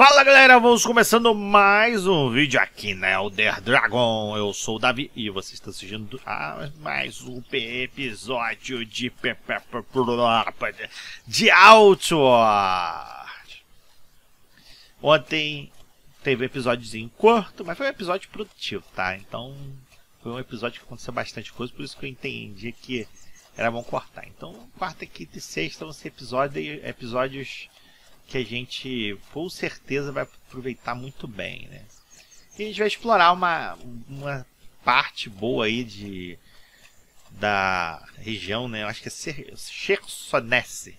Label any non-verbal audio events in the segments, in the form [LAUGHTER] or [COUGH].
Fala galera, vamos começando mais um vídeo aqui na Elder Dragon. Eu sou o Davi e você está assistindo a mais um episódio de de Outward. Ontem teve um episódiozinho curto, mas foi um episódio produtivo, tá? Então foi um episódio que aconteceu bastante coisa, por isso que eu entendi que era bom cortar. Então quarta, quinta e sexta vão ser episódios, episódios que a gente com certeza vai aproveitar muito bem, né? E a gente vai explorar uma, uma parte boa aí de da região, né? Eu acho que é Chersonese,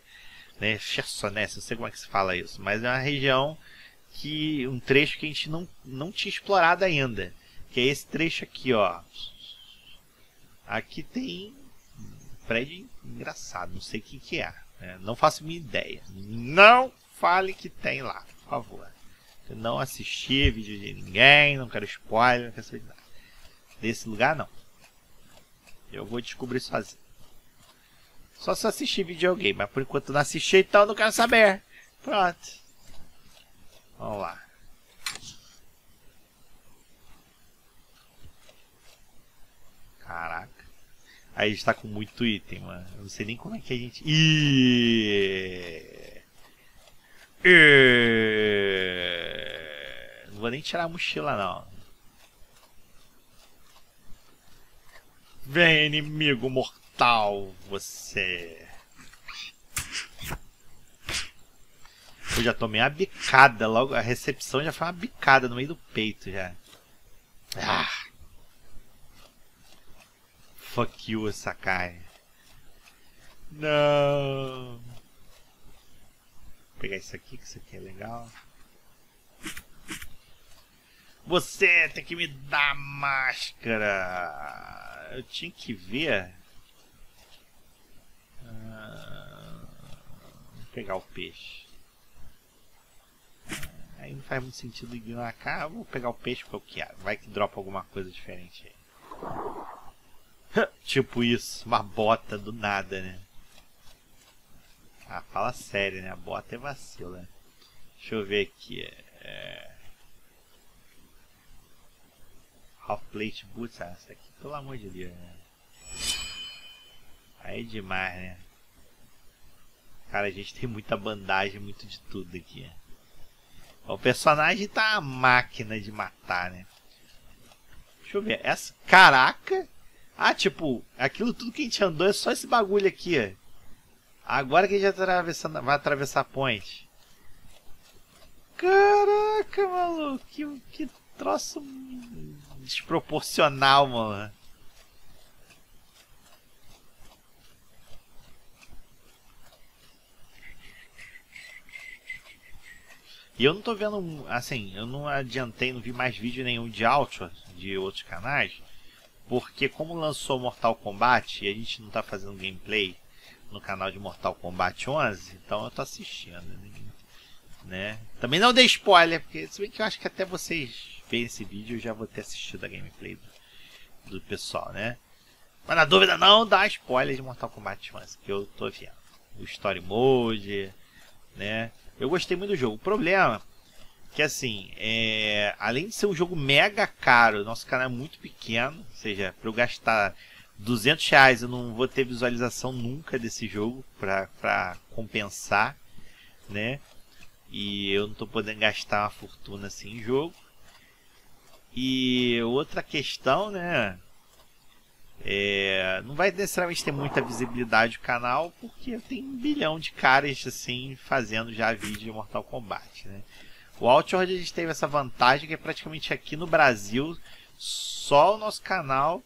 né? Chersonese, não sei como é que se fala isso, mas é uma região que um trecho que a gente não não tinha explorado ainda, que é esse trecho aqui, ó. Aqui tem um prédio engraçado, não sei o que que é, né? não faço minha ideia. Não fale que tem lá, por favor. Eu não assisti vídeo de ninguém, não quero spoiler, não quero saber nada. Desse lugar, não. Eu vou descobrir sozinho. Só se assistir vídeo de alguém, mas por enquanto não assisti, então não quero saber. Pronto. Vamos lá. Caraca. Aí a gente tá com muito item, mano. Eu não sei nem como é que a gente. Ih! Não vou nem tirar a mochila não. Vem, inimigo mortal, você. Eu já tomei uma bicada, logo a recepção já foi uma bicada no meio do peito já. Ah. Fuck you, Sakai. Não pegar isso aqui, que isso aqui é legal. Você tem que me dar máscara. Eu tinha que ver. Ah, vou pegar o peixe. Aí não faz muito sentido ignorar cá. Vou pegar o peixe porque. Vai que dropa alguma coisa diferente aí. [LAUGHS] tipo isso, uma bota do nada, né? Ah, fala sério, né? A bota é vacila. Né? Deixa eu ver aqui. É... Half Plate Boots. Ah, essa aqui, pelo amor de Deus, né? Aí é demais, né? Cara, a gente tem muita bandagem, muito de tudo aqui. O personagem tá a máquina de matar, né? Deixa eu ver. Essa. Caraca! Ah, tipo, aquilo tudo que a gente andou é só esse bagulho aqui, ó. Agora que a gente vai, vai atravessar a ponte. Caraca, maluco. Que, que troço desproporcional, mano. E eu não tô vendo, assim, eu não adiantei, não vi mais vídeo nenhum de Outward, de outros canais, porque como lançou Mortal Kombat e a gente não tá fazendo gameplay, no canal de Mortal Kombat 11, então eu tô assistindo, né? Também não dei spoiler, porque se bem que eu acho que até vocês verem esse vídeo eu já vou ter assistido a gameplay do, do pessoal, né? Mas na dúvida não dá spoiler de Mortal Kombat 11, que eu tô vendo. O Story Mode, né? Eu gostei muito do jogo. O problema que assim, é, além de ser um jogo mega caro, nosso canal é muito pequeno, ou seja, para eu gastar 200 reais eu não vou ter visualização nunca desse jogo para compensar, né? E eu não estou podendo gastar uma fortuna assim em jogo. E outra questão, né? É, não vai necessariamente ter muita visibilidade o canal, porque tem um bilhão de caras assim fazendo já vídeo de Mortal Kombat, né? O Outward a gente teve essa vantagem que é praticamente aqui no Brasil só o nosso canal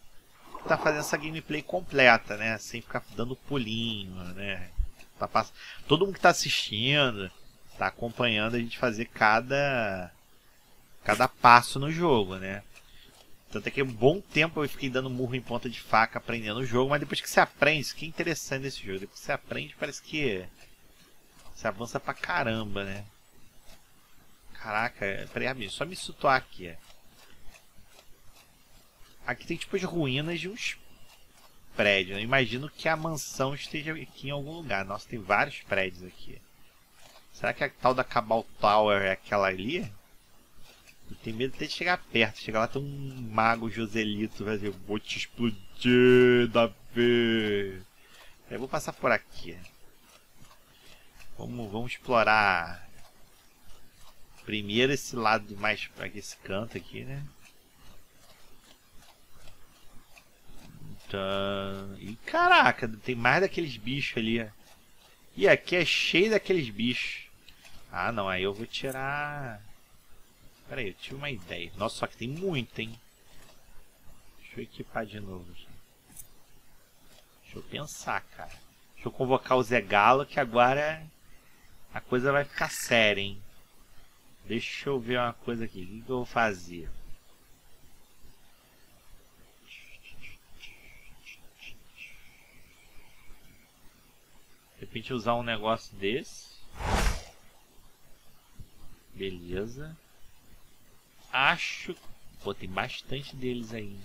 tá fazendo essa gameplay completa, né? Sem ficar dando pulinho, né? Tá pass... Todo mundo que tá assistindo, tá acompanhando a gente fazer cada cada passo no jogo, né? Tanto é que um bom tempo eu fiquei dando murro em ponta de faca aprendendo o jogo, mas depois que você aprende, que é interessante nesse jogo, depois que você aprende parece que você avança pra caramba, né? Caraca, peraí, só me situar aqui. Aqui tem tipo as ruínas de uns prédios. Eu imagino que a mansão esteja aqui em algum lugar. Nossa, tem vários prédios aqui. Será que a tal da Cabal Tower é aquela ali? Eu tenho medo até de chegar perto. Chegar lá tem um mago Joselito. Vai dizer, vou te explodir da. Eu vou passar por aqui. Vamos, vamos explorar primeiro esse lado mais para esse canto aqui, né? E caraca, tem mais daqueles bichos ali. E aqui é cheio daqueles bichos. Ah, não, aí eu vou tirar... Pera aí, eu tive uma ideia. Nossa, só que tem muito, hein? Deixa eu equipar de novo. Deixa eu pensar, cara. Deixa eu convocar o Zé Galo, que agora a coisa vai ficar séria, hein? Deixa eu ver uma coisa aqui. O que, que eu vou fazer? De repente usar um negócio desse. Beleza. Acho... Pô, tem bastante deles aí.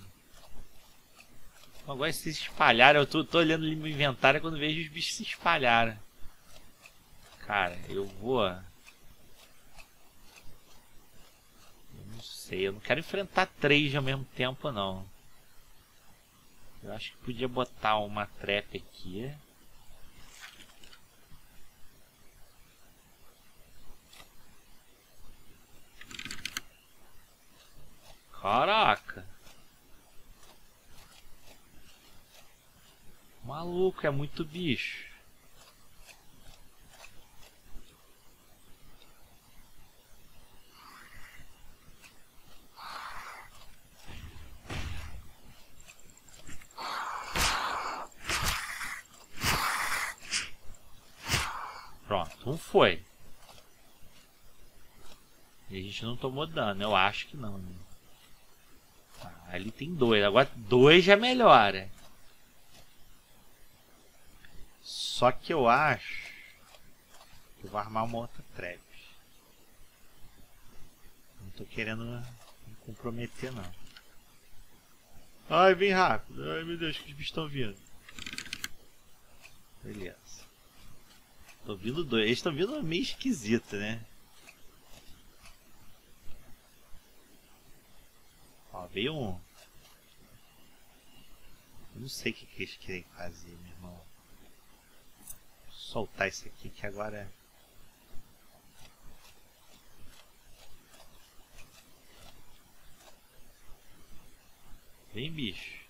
Agora se espalharam, eu tô, tô olhando ali no inventário quando vejo os bichos se espalharam. Cara, eu vou... Eu não sei, eu não quero enfrentar três ao mesmo tempo, não. Eu acho que podia botar uma trap aqui. Caraca! Maluco, é muito bicho. Pronto, um foi. E a gente não tomou dano, eu acho que não. Né? Ali tem dois. Agora dois já melhora. Só que eu acho que eu vou armar uma outra trap. Não tô querendo me comprometer não. Ai, vem rápido. Ai, meu Deus, que os bichos estão vindo. Beleza. Tô vindo dois. Eles estão vindo meio esquisito, né? Ó, veio um. Eu não sei o que, que eles querem fazer, meu irmão. Soltar isso aqui que agora. É- Vem, bicho.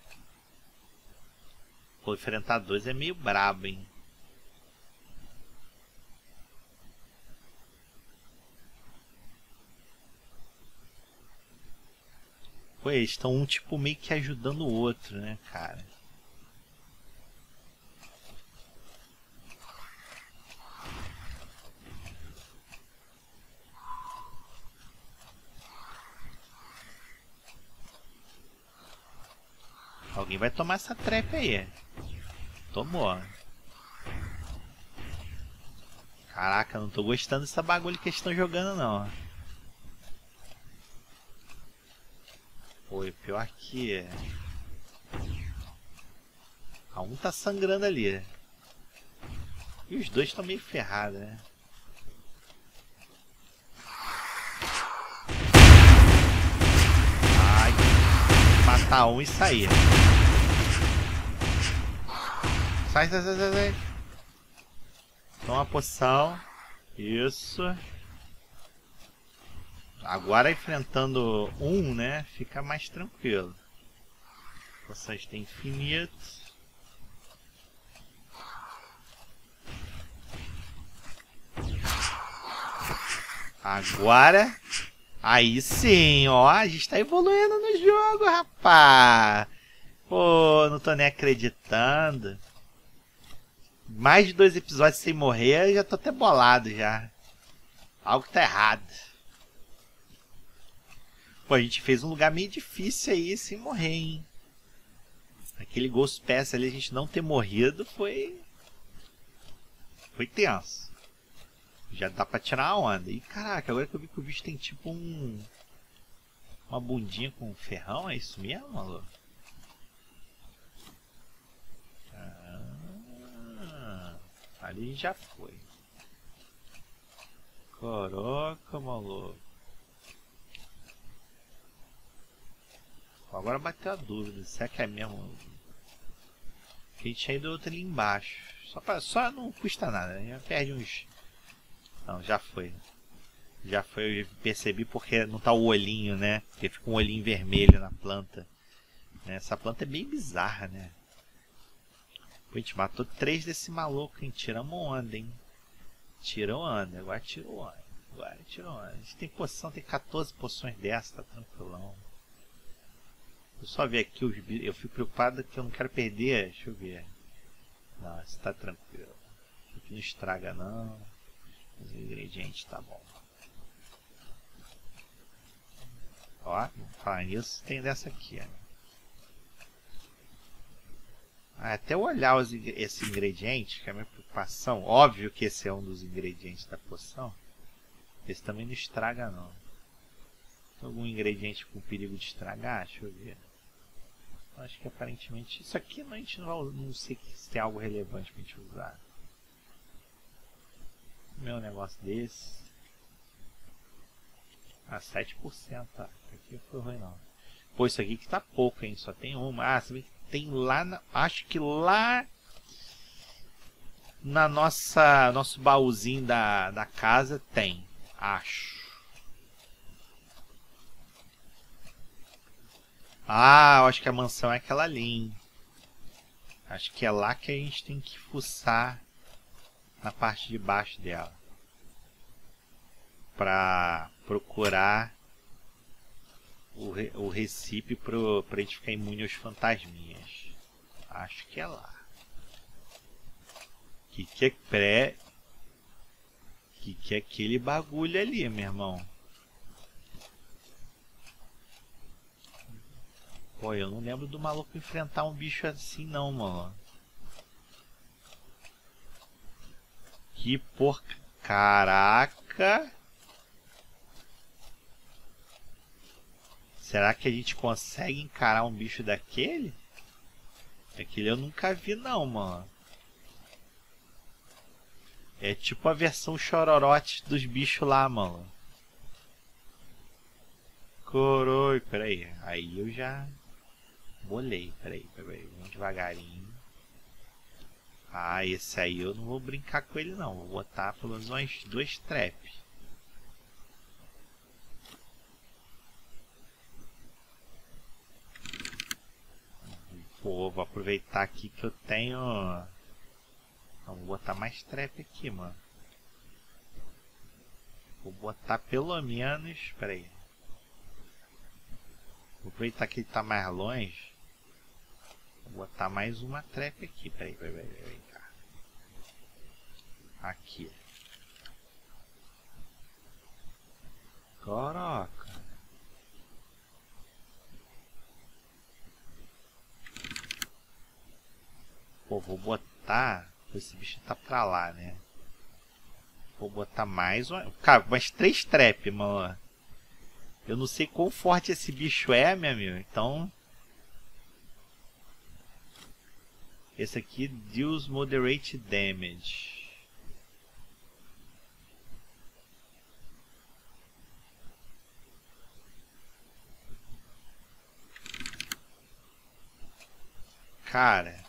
Pô, enfrentar dois é meio brabo, hein? Pô, eles estão um tipo meio que ajudando o outro, né, cara? Alguém vai tomar essa trepa aí. Tomou. Caraca, não tô gostando dessa bagulho que eles estão jogando não. Foi, pior que... A um tá sangrando ali. E os dois estão meio ferrados, né? Ai, matar um e sair. Sai, sai, sai, sai. Toma a poção. Isso. Agora enfrentando um, né, fica mais tranquilo. Vocês têm infinito. Agora, aí sim, ó, a gente tá evoluindo no jogo, rapaz. Pô, não tô nem acreditando. Mais de dois episódios sem morrer, já tô até bolado já. Algo tá errado. Pô, a gente fez um lugar meio difícil aí sem morrer, hein? Aquele Ghost Pass ali, a gente não ter morrido foi... Foi tenso. Já dá pra tirar a onda. E caraca, agora que eu vi que o bicho tem tipo um... Uma bundinha com ferrão, é isso mesmo, maluco? Ali já foi. Caraca, maluco. Agora bateu a dúvida, será que é mesmo? A gente ainda outro ali embaixo. Só, pra, só não custa nada, né? Perde uns... Não, já foi. Já foi, eu percebi porque não tá o olhinho, né? Porque fica um olhinho vermelho na planta. Essa planta é bem bizarra, né? A gente matou três desse maluco, hein? Tiramos onda, hein? Tirou onda, agora tirou onda. Agora tirou onda. A gente tem poção, tem 14 poções dessa, tá tranquilão. Eu só ver aqui os Eu fico preocupado que eu não quero perder. Deixa eu ver. Não, está tranquilo. Aqui não estraga não. Os ingredientes tá bom. Ó, falar nisso, tem dessa aqui, ó. Ah, até olhar os, esse ingrediente, que é a minha preocupação, óbvio que esse é um dos ingredientes da poção, esse também não estraga não. Tem algum ingrediente com perigo de estragar? Deixa eu ver. Acho que aparentemente isso aqui a gente não, não sei se tem algo relevante pra gente usar. Meu negócio desse. Ah, 7%, tá. Aqui foi ruim não. Pô, isso aqui que tá pouco, hein? Só tem uma. Ah, você vê que tem lá, na, acho que lá na nossa nosso baúzinho da, da casa tem, acho. Ah, eu acho que a mansão é aquela ali, hein? Acho que é lá que a gente tem que fuçar na parte de baixo dela. Pra procurar o, re, o recipe pro, pra gente ficar imune aos fantasminhas. Acho que é lá. Que que é pré... Que que é aquele bagulho ali, meu irmão? Pô, eu não lembro do maluco enfrentar um bicho assim não, mano. Que por... Caraca! Será que a gente consegue encarar um bicho daquele? Aquele eu nunca vi não, mano. É tipo a versão chororote dos bichos lá, mano. Coroi, peraí. Aí eu já bolei. Peraí, peraí. Vamos devagarinho. Ah, esse aí eu não vou brincar com ele não. Vou botar pelo menos umas duas traps. Pô, vou aproveitar aqui que eu tenho... Vou botar mais trap aqui, mano. Vou botar pelo menos... Pera aí. Vou aproveitar que ele tá mais longe. Vou botar mais uma trap aqui. Pera aí, pera aí, pera aí. Aqui. Caraca. Pô, vou botar... Esse bicho tá pra lá, né? Vou botar mais uma... Cara, mais três trap, mano. Eu não sei quão forte esse bicho é, meu amigo. Então... Esse aqui deals moderate damage. Cara,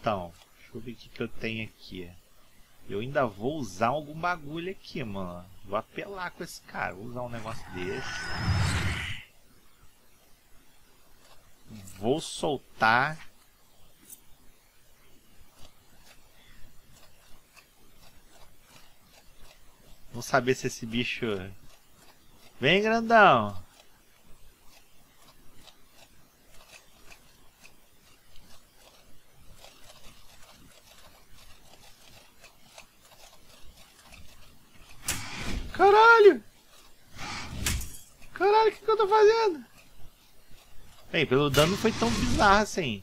então, deixa eu ver o que, que eu tenho aqui. Eu ainda vou usar algum bagulho aqui, mano. Vou apelar com esse cara. Vou usar um negócio desse. Vou soltar. Vamos saber se esse bicho... Vem, grandão. Caralho! Caralho, o que, que eu tô fazendo? Bem, pelo dano foi tão bizarro assim.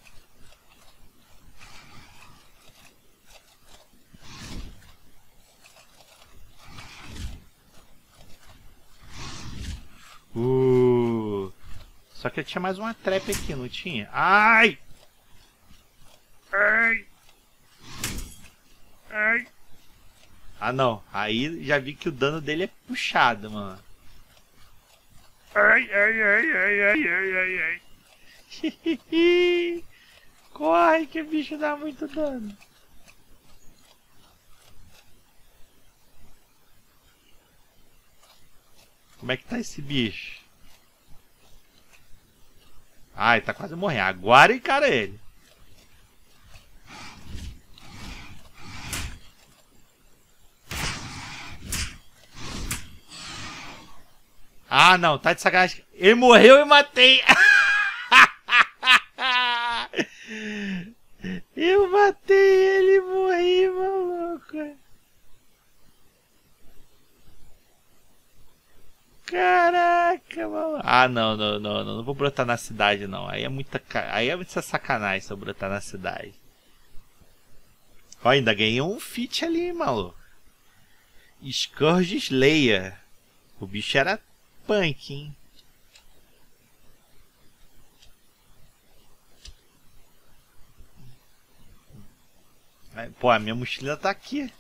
Uh, só que eu tinha mais uma trap aqui, não tinha? Ai! Ai! Ai! Ah não, aí já vi que o dano dele é puxado, mano. Ai, ai, ai, ai, ai, ai, ai, ai. [LAUGHS] Corre que o bicho dá muito dano. Como é que tá esse bicho? Ai, tá quase morrendo. Agora encara ele. Não, tá de sacanagem. Ele morreu e matei. [LAUGHS] Eu matei ele e morri, maluco. Caraca, maluco. Ah, não, não, não, não, não vou brotar na cidade, não. Aí é muita, aí é muita sacanagem se eu brotar na cidade. Ó, ainda ganhei um feat ali, maluco. Scourge Slayer. O bicho era punk, hein? Pô, a minha mochila tá aqui.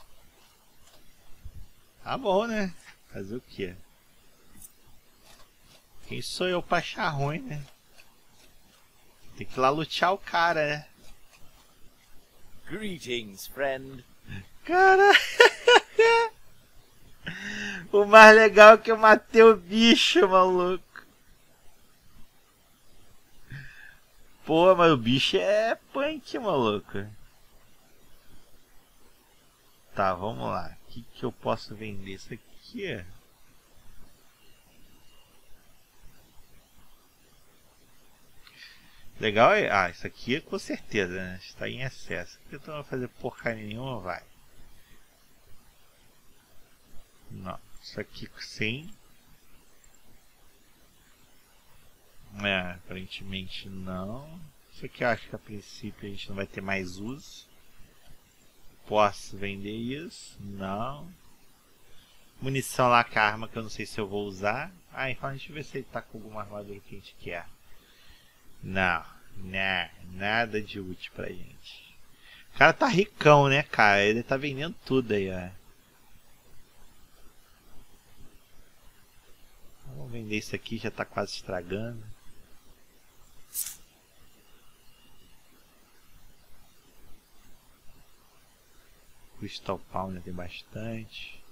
Tá bom, né? Fazer o quê? Quem sou eu pra achar ruim, né? Tem que ir lá lutear o cara, né? Greetings, friend. Cara... [LAUGHS] o mais legal é que eu matei o bicho, maluco. Pô, mas o bicho é punk, maluco. Tá, vamos lá. O que, que eu posso vender? Isso aqui. Legal é... Ah, isso aqui é com certeza, né? Está em excesso. Aqui eu não vou fazer porcaria nenhuma, vai. Não. Isso aqui sim. É, aparentemente não. Isso aqui eu acho que a princípio a gente não vai ter mais uso. Posso vender isso? Não. Munição lá com a arma que eu não sei se eu vou usar. Ah, então deixa eu ver se ele tá com alguma armadura que a gente quer. Não, né, nada de útil pra gente. O cara tá ricão, né, cara? Ele tá vendendo tudo aí, ó. Vamos vender isso aqui, já tá quase estragando. Crystal Powder tem bastante.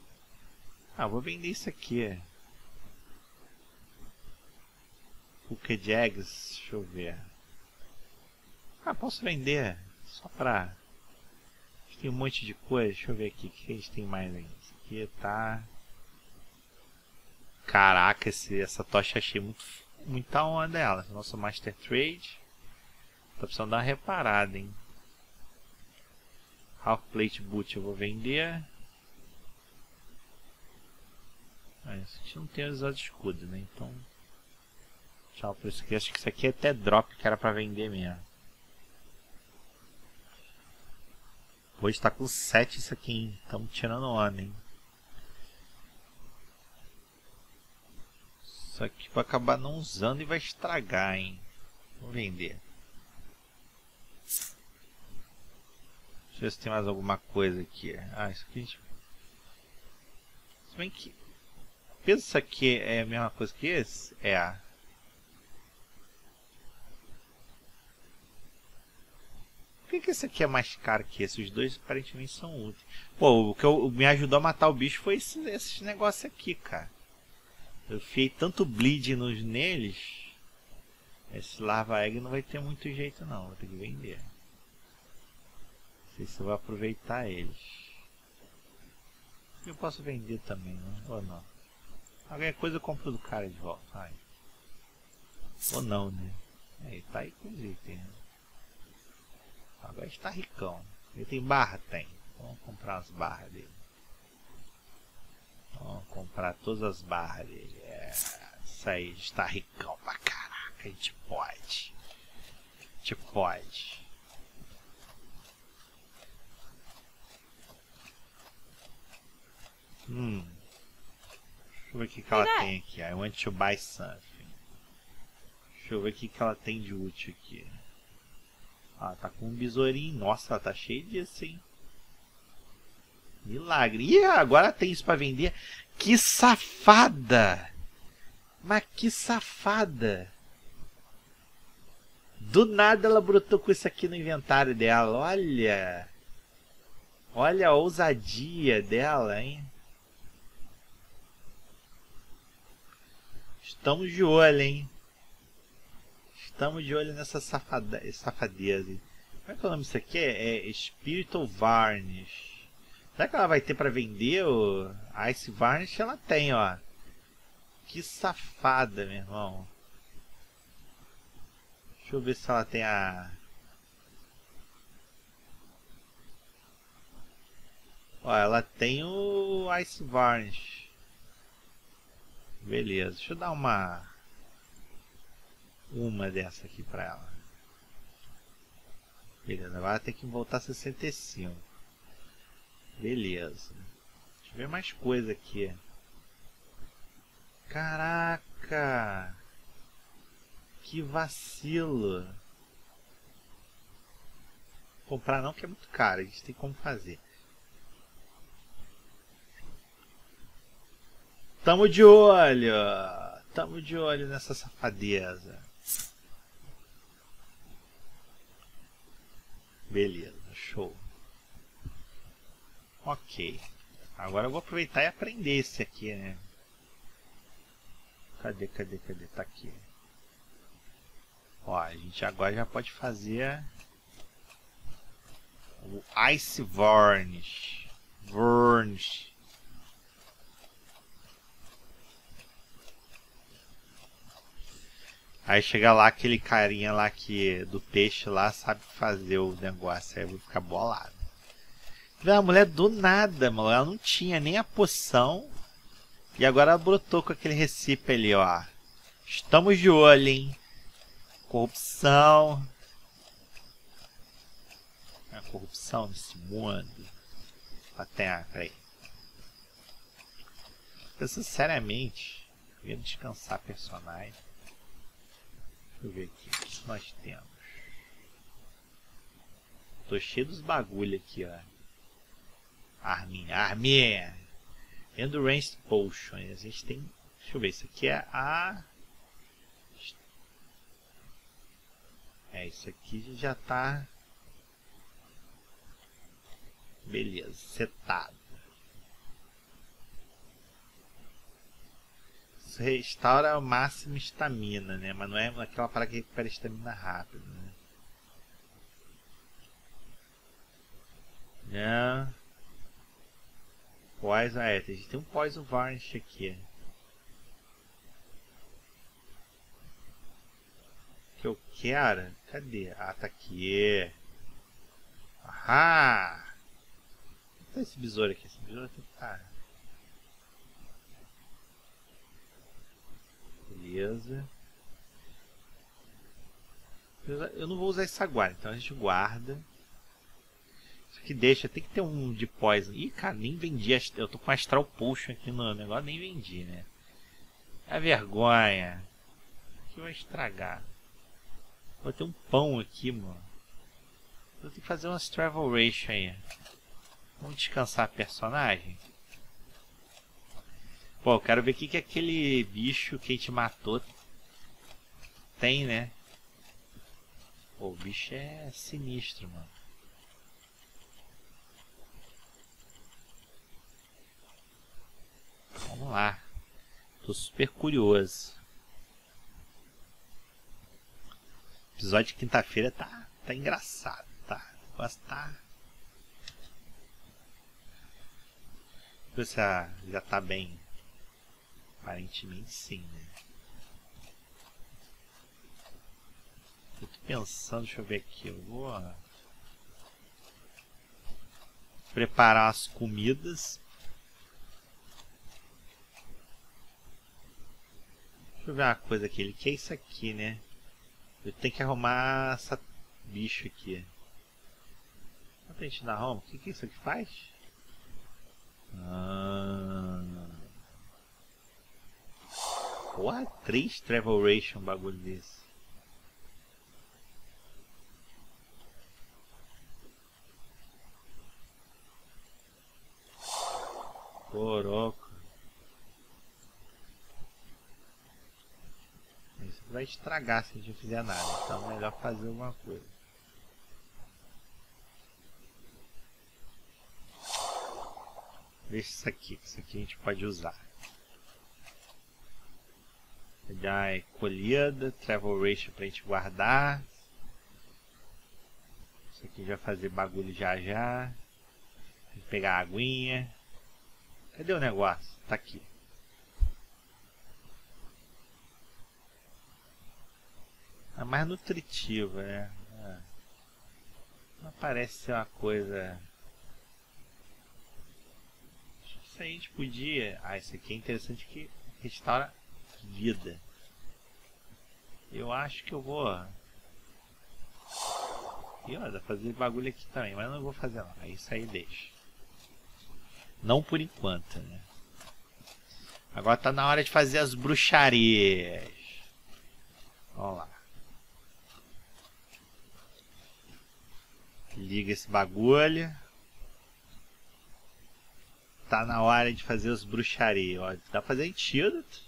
Ah, vou vender isso aqui. Hooked Eggs, deixa eu ver. Ah, posso vender. Só pra... Tem um monte de coisa. Deixa eu ver aqui. O que a gente tem mais ainda? Isso aqui tá... Caraca, esse, essa tocha achei muito, muita onda ela. Nosso Master Trade. Tá precisando dar uma reparada, hein. Half Plate Boot eu vou vender. Ah, a gente não tem usado escudo, né? Então... Tchau por isso aqui. Acho que isso aqui é até drop que era pra vender mesmo. Hoje tá com 7 isso aqui, hein? Estamos tirando onda, hein? Isso aqui vai acabar não usando e vai estragar, hein? Vou vender. Deixa eu ver se tem mais alguma coisa aqui. Ah, isso aqui a gente... Se bem que... Peso isso aqui é a mesma coisa que esse? É. Por que, que esse aqui é mais caro que esse? Os dois aparentemente são úteis. Pô, o que eu, me ajudou a matar o bicho foi esse, esses negócios aqui, cara. Eu fiei tanto bleed nos, neles. Esse lava egg não vai ter muito jeito não. Vou ter que vender sei se eu vou aproveitar eles. Eu posso vender também, né? ou não? Qualquer coisa eu compro do cara de volta. Ai. Ou não, né? Aí, tá aí com os itens. Agora está ricão. Ele tem barra? Tem. Vamos comprar as barras dele. Vamos comprar todas as barras dele. É, isso aí está ricão pra caraca. A gente pode. A gente pode. Hum. Deixa eu ver o que, que ela tem aqui. I want to buy something. Deixa eu ver o que, que ela tem de útil aqui. Ah, tá com um besourinho. Nossa, ela tá cheia disso, hein? Milagre. E agora tem isso para vender. Que safada! Mas que safada! Do nada ela brotou com isso aqui no inventário dela. Olha! Olha a ousadia dela, hein? Estamos de olho, hein? Estamos de olho nessa safada, safadeza. Como é que é o nome disso aqui? É, é Spiritual Varnish. Será que ela vai ter para vender o Ice Varnish? Ela tem, ó. Que safada, meu irmão. Deixa eu ver se ela tem a... Ó, ela tem o Ice Varnish. Beleza, deixa eu dar uma... Uma dessa aqui pra ela. Beleza, agora tem que voltar a 65. Beleza. Deixa eu ver mais coisa aqui. Caraca! Que vacilo! Comprar não que é muito caro, a gente tem como fazer. Tamo de olho! Tamo de olho nessa safadeza. Beleza, show. Ok. Agora eu vou aproveitar e aprender esse aqui, né? Cadê, cadê, cadê? Tá aqui. Ó, a gente agora já pode fazer o Ice Varnish. Varnish. Aí chega lá aquele carinha lá que do peixe lá sabe fazer o negócio, aí eu vou ficar bolado. A mulher do nada, mano, ela não tinha nem a poção e agora ela brotou com aquele recipe ali, ó. Estamos de olho, hein? Corrupção. A corrupção nesse mundo. Até, ah, peraí. Eu, sinceramente, ia descansar personagem. Deixa eu ver aqui. O que nós temos? Tô cheio dos bagulho aqui, ó. Arminha, arminha. Endurance Potion. A gente tem. Deixa eu ver, isso aqui é a. É, isso aqui já tá. Beleza, setado. Isso restaura o máximo estamina, né? Mas não é aquela parada que recupera estamina rápido, né? Não. Poison, é, a gente tem um Poison Varnish aqui. Que eu quero? Cadê? Ah, tá aqui. Ahá! Tá esse besouro aqui. Esse besouro tem que estar. Tá. Beleza. Eu não vou usar esse agora, então a gente guarda que deixa, tem que ter um de poison. Ih, cara, nem vendi. Eu tô com Astral Potion aqui no negócio, nem vendi, né? É vergonha. Que vai estragar. Vou ter um pão aqui, mano. Vou ter que fazer umas travel ration aí. Vamos descansar a personagem. Pô, eu quero ver o que, que aquele bicho que a gente matou tem, né? Pô, o bicho é sinistro, mano. Vamos lá. Tô super curioso. O episódio de quinta-feira tá, tá engraçado, tá? Negócio tá. Você já tá bem. Aparentemente sim, né? Eu tô pensando, deixa eu ver aqui. Eu vou preparar as comidas Deixa eu ver uma coisa aqui. Ele quer isso aqui, né? Eu tenho que arrumar essa bicho aqui. Quanto a gente não arruma? O que, que isso aqui faz? Ah. Porra, 3 Travel Ration um bagulho desse. Coroco. Isso vai estragar se a gente fizer nada. Então é melhor fazer alguma coisa. Deixa isso aqui. Isso aqui a gente pode usar. Já é colhida. Travel Ratio pra gente guardar. Isso aqui já fazer bagulho já já. Pegar a aguinha. Cadê o negócio? Tá aqui. É mais nutritiva, né? É. Não parece ser uma coisa... Isso aí a gente podia... Ah, isso aqui é interessante que restaura vida. Eu acho que eu vou... E olha, fazer bagulho aqui também, mas não vou fazer não. Isso aí deixa. Não por enquanto, né? Agora tá na hora de fazer as bruxarias. Vamos lá. Liga esse bagulho. Tá na hora de fazer as bruxarias. Ó, dá pra fazer antídoto.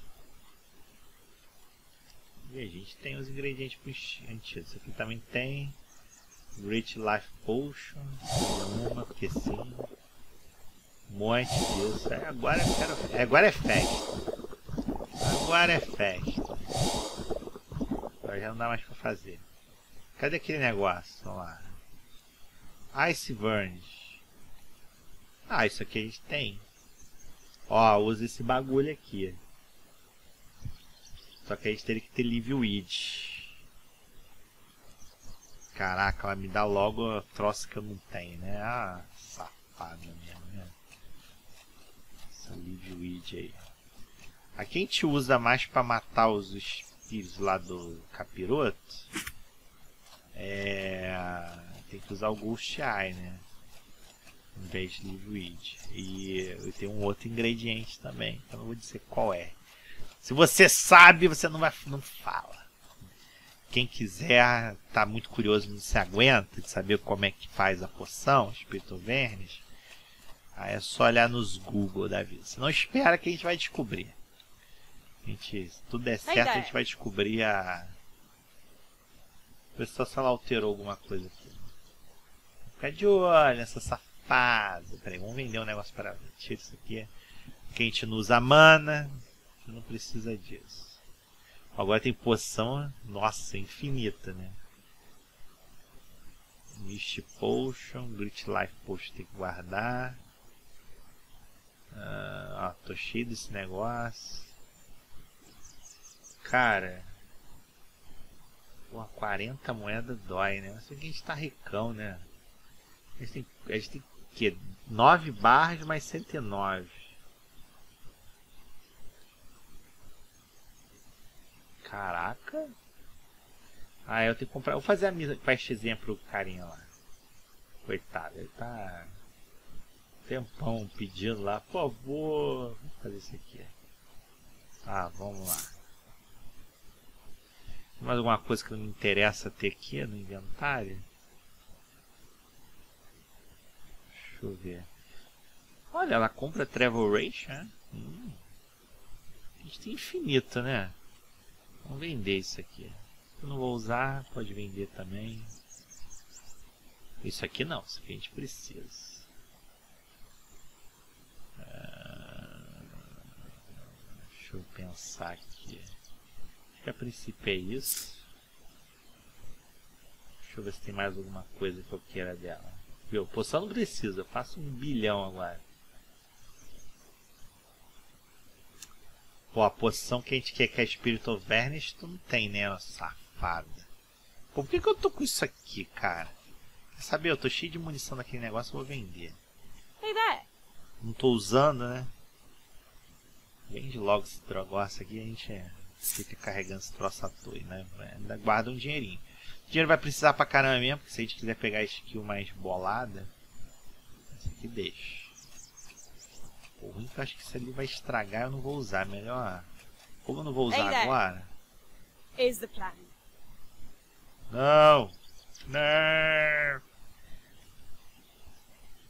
E a gente tem os ingredientes para antídoto. Isso aqui também tem. Great Life Potion. Uma, porque sim. Um monte disso. É, agora, eu quero, agora é festa. Agora é festa. Agora já não dá mais pra fazer. Cadê aquele negócio? Vamos lá. Ice Burns. Ah, isso aqui a gente tem. Ó, usa esse bagulho aqui. Só que a gente teria que ter Live Weed. Caraca, ela me dá logo a troça que eu não tenho, né? Ah, safada mesmo, né? Essa Live Weed aí. Aqui a gente usa mais para matar os espíritos lá do capiroto. É... Tem que usar o Ghost Eye, né? Em vez de Live Weed. E eu tenho um outro ingrediente também, então não vou dizer qual é. Se você sabe, você não vai não fala. Quem quiser, tá muito curioso, não se aguenta de saber como é que faz a poção, Espírito Vernes, aí é só olhar nos Google da vida. Se não espera que a gente vai descobrir. A gente, se tudo der certo, a gente vai descobrir a. Ver se ela alterou alguma coisa aqui. Fica de olho nessa safada. Peraí, vamos vender um negócio para ela. Isso aqui. Que a gente não usa mana. Não precisa disso. Agora tem poção, nossa, infinita, né? Mist Potion, Grit Life Potion tem que guardar. Ah, ó, tô cheio desse negócio. Cara. Pô, 40 moedas dói, né? Mas a gente tá ricão, né? A gente tem, a gente tem que 9 barras mais 109. Caraca. Ah, eu tenho que comprar. Vou fazer a mesa. Faz pro carinha lá. Coitado, ele tá. Tempão pedindo lá. Por favor. Vou fazer isso aqui. Ah, vamos lá. Mais alguma coisa que não me interessa ter aqui no inventário? Deixa eu ver. Olha, ela compra Travel Ration. Né? Hum. A gente tem infinito, né? Vamos vender isso aqui. Eu não vou usar, pode vender também. Isso aqui não, isso aqui a gente precisa. Ah, deixa eu pensar aqui. Acho que a princípio é isso. Deixa eu ver se tem mais alguma coisa que eu queira dela. Viu? Poção não precisa, eu faço um bilhão agora. Pô, a posição que a gente quer que é Espírito Vernes, tu não tem, né, safada. Pô, por que, que eu tô com isso aqui, cara? Quer saber? Eu tô cheio de munição naquele negócio, eu vou vender. Hey there. Não tô usando, né? Vende logo esse negócio aqui, a gente fica carregando esse troço à toa, né? Ainda guarda um dinheirinho. Dinheiro vai precisar pra caramba mesmo, porque se a gente quiser pegar a skill mais bolada, esse aqui deixa. O ruim que eu acho que isso ali vai estragar, eu não vou usar. Melhor. Como eu não vou usar hey agora? Is the plan. Não! Não!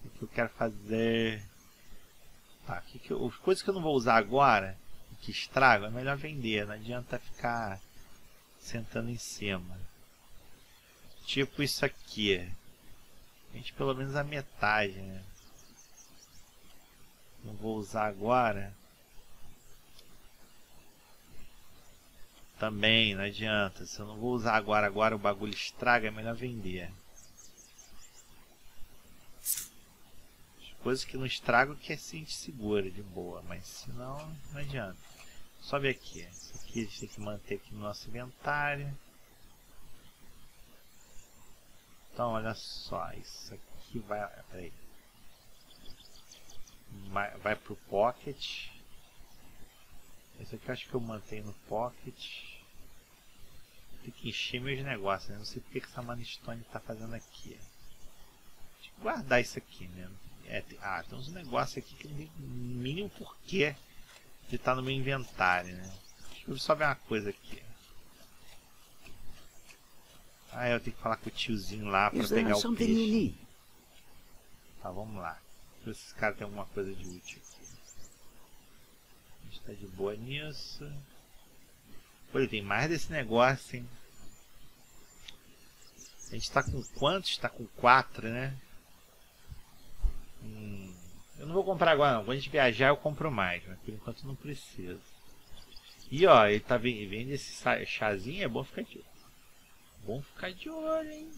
O que eu quero fazer? Tá, que que eu, as coisas que eu não vou usar agora, que estrago, é melhor vender. Não adianta ficar sentando em cima. Tipo isso aqui. A gente pelo menos a metade, né? Não vou usar agora. Também, não adianta. Se eu não vou usar agora, agora o bagulho estraga, é melhor vender. As coisas que não estragam que é sim segura de boa, mas se não, adianta. Ver aqui. Isso aqui a gente tem que manter aqui no nosso inventário. Então, olha só. Isso aqui vai... Peraí. Vai, vai pro pocket. Esse aqui eu acho que eu mantenho no pocket. Tem que encher meus negócios, né? Não sei porque que essa Manistone está fazendo aqui. Deixa eu guardar isso aqui, né? É, tem, ah, tem uns negócios aqui que não tem mínimo porquê de estar tá no meu inventário, né? Deixa eu só ver uma coisa aqui. Ah, eu tenho que falar com o tiozinho lá para pegar o peixe. Tá, vamos lá. Ver se esse cara tem alguma coisa de útil aqui. A gente tá de boa nisso. Pô, ele tem mais desse negócio, hein? A gente tá com quantos? Tá com quatro, né? Hum, eu não vou comprar agora não. Quando a gente viajar eu compro mais, mas por enquanto não preciso. E ó, ele tá vendo esse chazinho, é bom ficar de olho. Bom ficar de olho, hein?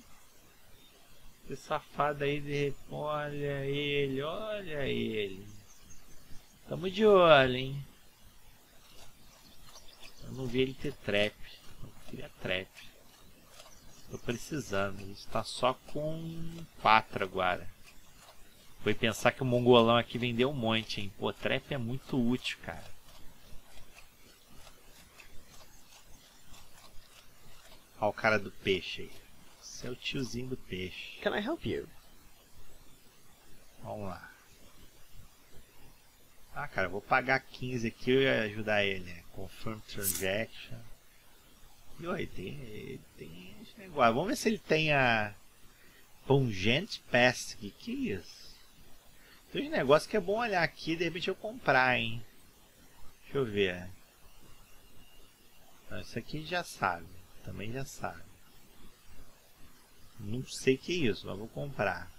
Esse safado aí de olha ele, olha ele. Tamo de olho, hein? Eu não vi ele ter trap. Eu queria trap. Tô precisando. A gente tá só com 4 agora. Foi pensar que o mongolão aqui vendeu um monte, hein? Pô, trap é muito útil, cara. Olha o cara do peixe aí. Esse é o tiozinho do peixe. Can I help you? Vamos lá. Ah, cara, vou pagar 15 aqui e ajudar ele. Né? Confirm transaction. E olha, tem, tem esse negócio. Vamos ver se ele tem a Pungent Pest. Que que é isso? Tem um negócio que é bom olhar aqui de repente eu comprar, hein? Deixa eu ver. Não, isso aqui já sabe. Também já sabe. Não sei o que é isso, mas vou comprar.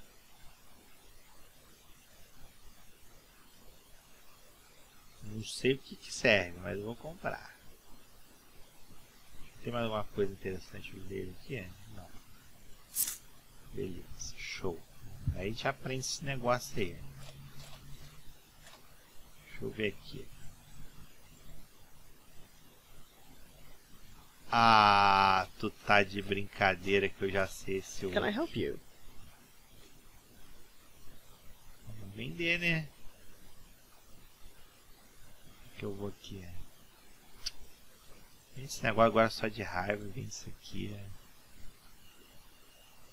Não sei o que, que serve, mas vou comprar. Tem mais alguma coisa interessante dele aqui? Não. Beleza, show. Aí a gente aprende esse negócio aí. Deixa eu ver aqui. Ah, tu tá de brincadeira que eu já sei se eu... Can I help you? Vamos vender, né? que eu vou aqui? Esse negócio agora é só de raiva, vem isso aqui.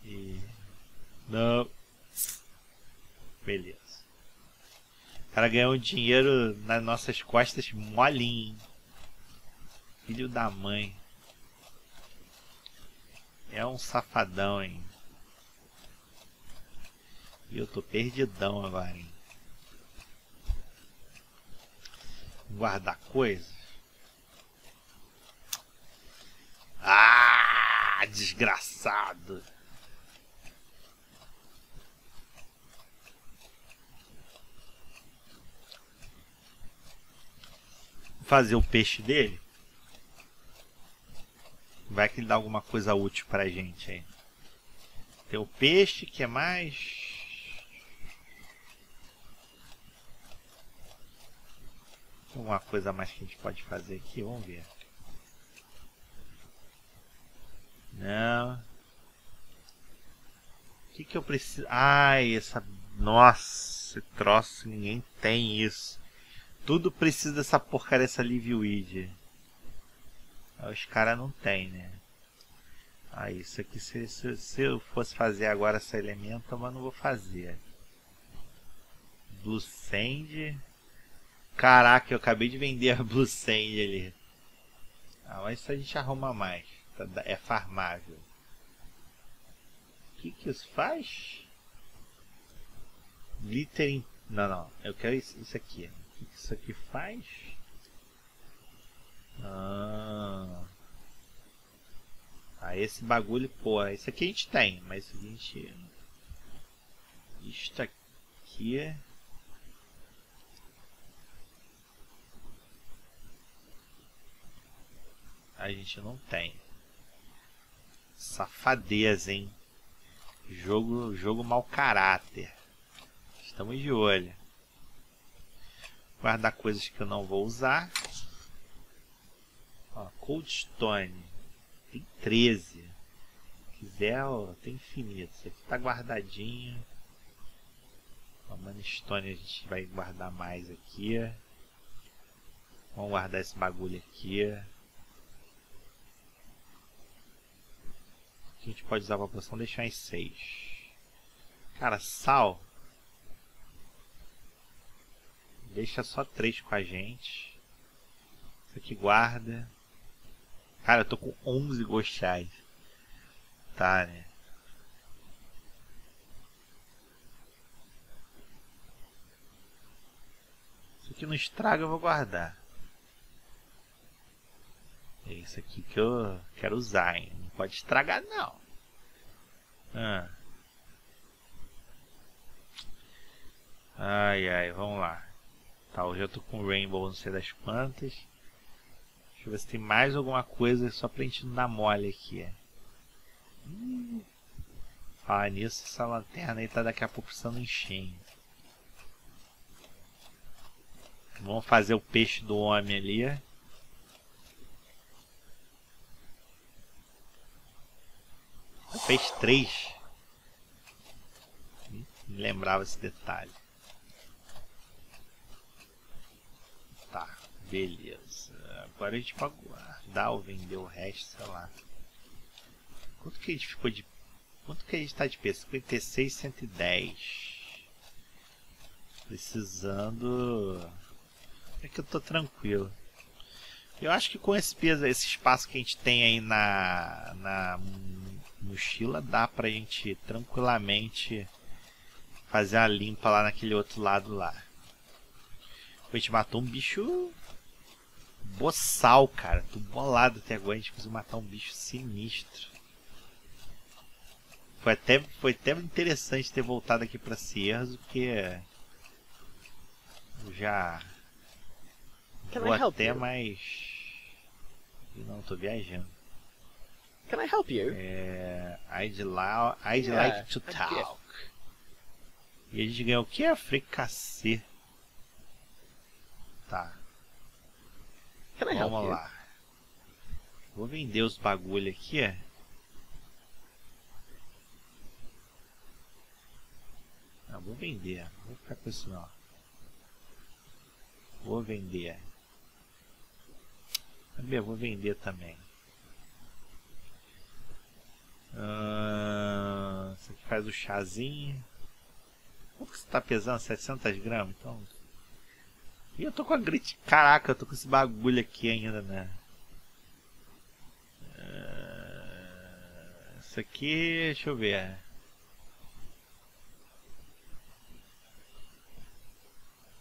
E. Não. Beleza. O cara ganhou um dinheiro nas nossas costas molinho. Filho da mãe. É um safadão, hein? E eu tô perdidão agora, hein? guardar coisas. Ah, desgraçado. Fazer o peixe dele. Vai que ele dá alguma coisa útil pra gente aí. Tem o peixe que é mais Alguma coisa mais que a gente pode fazer aqui? Vamos ver. Não. O que que eu preciso? Ai, essa... Nossa, esse troço, ninguém tem isso. Tudo precisa dessa porcaria, dessa Live. Os caras não tem, né? Ah, isso aqui, se, se, se, eu fosse fazer agora esse elemento, mas não vou fazer. Blue Sand. Caraca, eu acabei de vender a Blue Sand ali. Ah, mas isso a gente arruma mais. Tá, é farmável. O que que isso faz? Glitter em Não, não. Eu quero isso, isso aqui. O que isso aqui faz? Ah. ah, esse bagulho, pô, esse aqui a gente tem, mas a gente. Isto aqui é. A gente não tem. Safadeza, hein? Jogo, jogo mau caráter. Estamos de olho. Guardar coisas que eu não vou usar. Ó, Cold Stone. Tem 13. Se quiser, ó, tem infinito. Isso aqui tá guardadinho. Ó, Stone a gente vai guardar mais aqui. Vamos guardar esse bagulho aqui. a gente pode usar para poção deixar em 6. Cara, sal. Deixa só 3 com a gente. Isso aqui guarda. Cara, eu tô com 11 gostais. Tá, né? Isso aqui não estraga, eu vou guardar. É isso aqui que eu quero usar, hein? Não pode estragar, não. Ah. Ai, ai, vamos lá. Tá, hoje eu tô com Rainbow, não sei das quantas. Deixa eu ver se tem mais alguma coisa só pra gente não dar mole aqui. Hum. Falar nisso, essa lanterna aí tá daqui a pouco precisando encher. Vamos fazer o peixe do homem ali. Fez três. Me lembrava esse detalhe. Tá, beleza. Agora a gente pode guardar ou vender o resto, sei lá. Quanto que a gente ficou de. Quanto que a gente tá de peso? 56, 110. Precisando. É que eu tô tranquilo. Eu acho que com esse peso, esse espaço que a gente tem aí na, na mochila, dá pra gente tranquilamente fazer a limpa lá naquele outro lado lá. A gente matou um bicho boçal, cara. Tô bolado até agora. A gente conseguiu matar um bicho sinistro. Foi até, foi até interessante ter voltado aqui pra Cierzo, porque eu já Can vou até mais... Não, tô viajando. Can I help you? É, I'd, la I'd Yeah, like to talk. E a gente ganhou o que? A fricassê. Tá, Help vamos lá. Vou vender os bagulho aqui, é. Não, vou vender. Não vou ficar com isso não. Vou vender. Sabia, vou vender também. Ah, isso aqui faz o chazinho. Quanto que você tá pesando? 700 gramas? Então. E eu tô com a grit. Caraca, eu tô com esse bagulho aqui ainda, né? Isso aqui, deixa eu ver.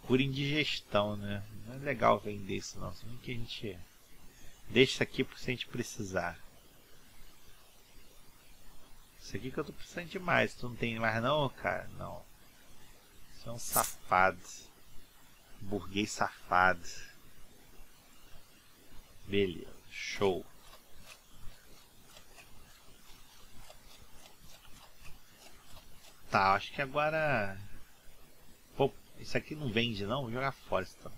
Cura indigestão, né? Não é legal vender isso não. Só que a gente deixa isso aqui se a gente precisar. Isso aqui que eu tô precisando demais. Tu não tem mais não, cara? Não. Você é um safado. Burguês safado. Beleza. Show. Tá, acho que agora... Pô, isso aqui não vende não? Vou jogar fora isso então.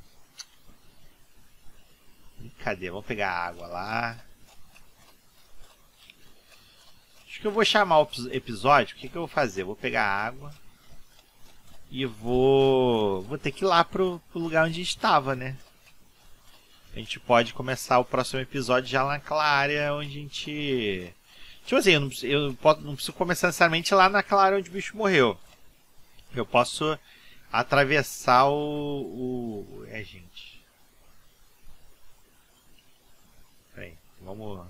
Brincadeira, vamos pegar água lá. Acho que eu vou chamar o episódio. O que, que eu vou fazer? Eu vou pegar água e vou vou ter que ir lá pro, pro lugar onde a gente estava, né? A gente pode começar o próximo episódio já naquela área onde a gente. Tipo assim, eu não, eu posso, não preciso começar necessariamente lá naquela área onde o bicho morreu. Eu posso atravessar o. o... É, gente. Peraí, vamos.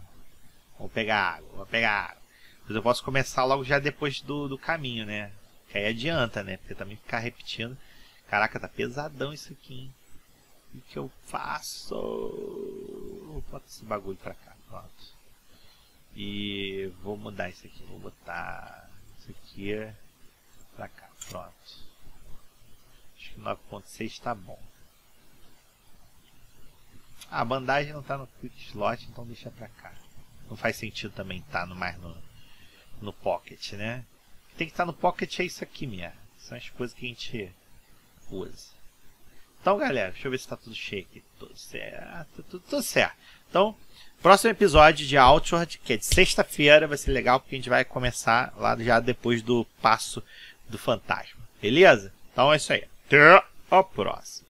Vamos pegar água, vamos pegar água. Mas eu posso começar logo já depois do, do caminho, né? Que aí adianta, né? Porque também ficar repetindo. Caraca, tá pesadão isso aqui, hein? O que eu faço? Bota esse bagulho pra cá, pronto. E vou mudar isso aqui. Vou botar isso aqui pra cá, pronto. Acho que 9.6 tá bom. Ah, a bandagem não tá no quick slot, então deixa pra cá. Não faz sentido também tá no, mais no, no pocket, né? Tem que estar tá no pocket é isso aqui mesmo. São as coisas que a gente usa. Então, galera, deixa eu ver se está tudo cheio aqui. Tudo certo, tudo, tudo certo. Então, próximo episódio de Outward, que é de sexta-feira, vai ser legal porque a gente vai começar lá já depois do passo do fantasma. Beleza? Então é isso aí. Até a próxima.